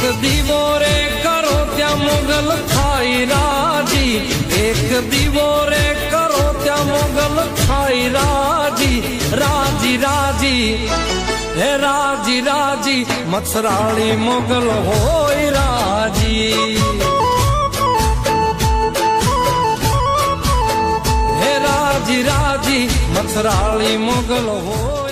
દીવો રે કરો ત્યાં મોગલ થાય રાજી એક દીવો રે કરો ત્યાં મોગલ થાય રાજી રાજી રાજી હે રાજી રાજી મત્સરાળી મોગલ હોય રાજી હે રાજી રાજી મત્સરાળી મોગલ હોય